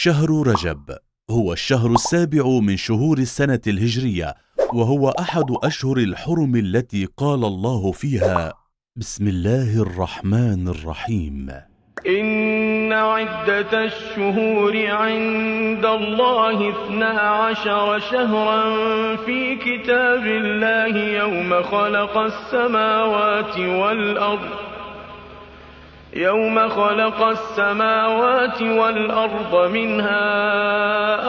شهر رجب. هو الشهر السابع من شهور السنة الهجرية وهو أحد أشهر الحرم التي قال الله فيها بسم الله الرحمن الرحيم. إن عدة الشهور عند الله اثنا عشر شهرا في كتاب الله يوم خلق السماوات والأرض. يوم خلق السماوات والأرض منها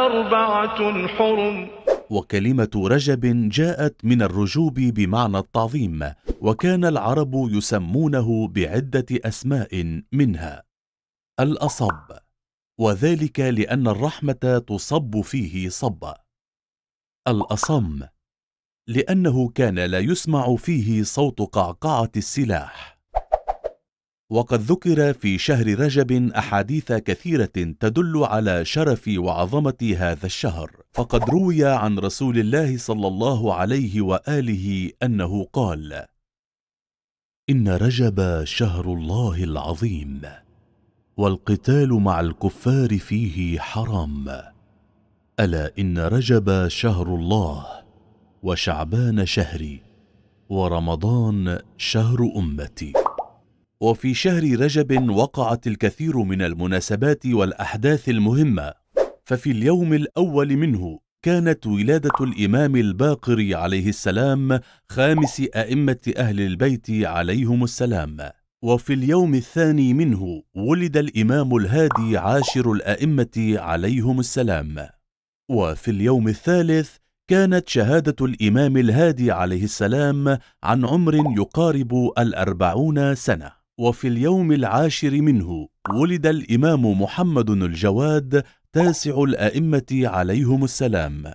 أربعة حرم. وكلمة رجب جاءت من الرجوب بمعنى التعظيم وكان العرب يسمونه بعدة أسماء منها. الأصب وذلك لأن الرحمة تصب فيه صبا. الأصم لأنه كان لا يسمع فيه صوت قعقعة السلاح. وقد ذكر في شهر رجب أحاديث كثيرة تدل على شرف وعظمة هذا الشهر. فقد روي عن رسول الله صلى الله عليه وآله أنه قال إن رجب شهر الله العظيم والقتال مع الكفار فيه حرام. ألا إن رجب شهر الله وشعبان شهري ورمضان شهر أمتي. وفي شهر رجب وقعت الكثير من المناسبات والأحداث المهمة. ففي اليوم الأول منه كانت ولادة الإمام الباقر عليه السلام خامس أئمة أهل البيت عليهم السلام. وفي اليوم الثاني منه ولد الإمام الهادي عاشر الأئمة عليهم السلام. وفي اليوم الثالث كانت شهادة الإمام الهادي عليه السلام عن عمر يقارب الأربعون سنة. وفي اليوم العاشر منه ولد الإمام محمد الجواد تاسع الأئمة عليهم السلام.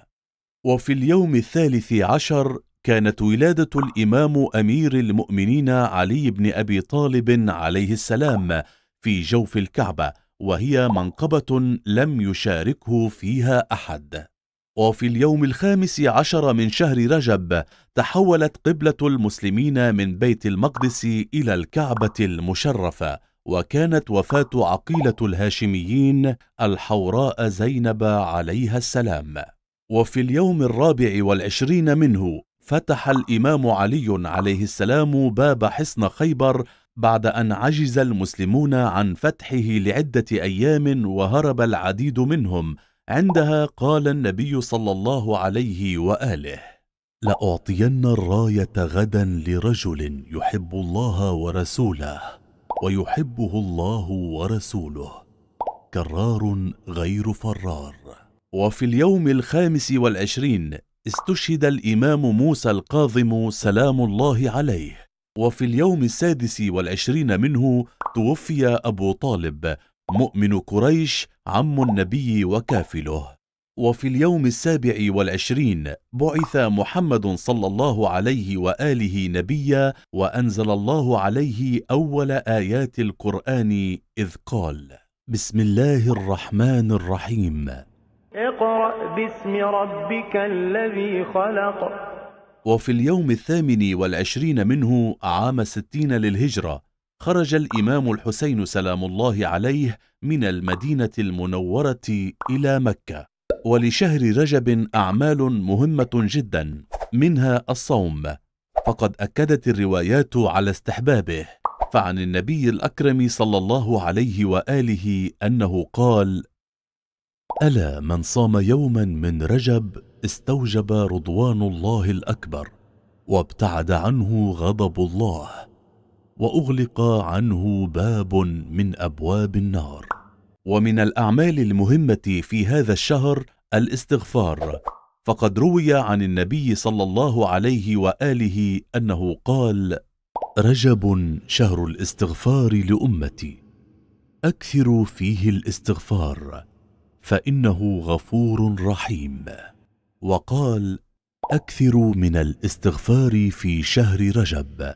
وفي اليوم الثالث عشر كانت ولادة الإمام أمير المؤمنين علي بن أبي طالب عليه السلام في جوف الكعبة وهي منقبة لم يشاركه فيها أحد. وفي اليوم الخامس عشر من شهر رجب تحولت قبلة المسلمين من بيت المقدس إلى الكعبة المشرفة وكانت وفاة عقيلة الهاشميين الحوراء زينب عليها السلام. وفي اليوم الرابع والعشرين منه فتح الإمام علي عليه السلام باب حصن خيبر بعد أن عجز المسلمون عن فتحه لعدة أيام وهرب العديد منهم عندها قال النبي صلى الله عليه وآله لأعطين الراية غدا لرجل يحب الله ورسوله ويحبه الله ورسوله كرار غير فرار. وفي اليوم الخامس والعشرين استشهد الإمام موسى القاظم سلام الله عليه وفي اليوم السادس والعشرين منه توفي أبو طالب مؤمن قريش عم النبي وكافله. وفي اليوم السابع والعشرين بعث محمد صلى الله عليه وآله نبيا وأنزل الله عليه أول آيات القرآن إذ قال بسم الله الرحمن الرحيم. اقرأ باسم ربك الذي خلق. وفي اليوم الثامن والعشرين منه عام ستين للهجرة خرج الإمام الحسين سلام الله عليه من المدينة المنورة إلى مكة ولشهر رجب أعمال مهمة جدا منها الصوم. فقد أكدت الروايات على استحبابه. فعن النبي الأكرم صلى الله عليه وآله أنه قال ألا من صام يوما من رجب استوجب رضوان الله الأكبر وابتعد عنه غضب الله. وأغلق عنه باب من أبواب النار. ومن الأعمال المهمة في هذا الشهر الاستغفار. فقد روي عن النبي صلى الله عليه وآله أنه قال رجب شهر الاستغفار لأمتي. اكثروا فيه الاستغفار فإنه غفور رحيم. وقال اكثروا من الاستغفار في شهر رجب.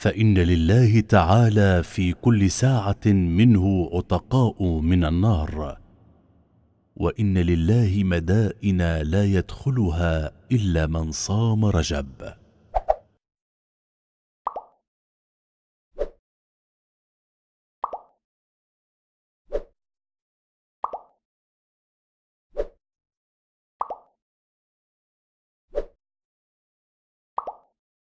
فإن لله تعالى في كل ساعة منه عتقاء من النار. وإن لله مدائن لا يدخلها إلا من صام رجب.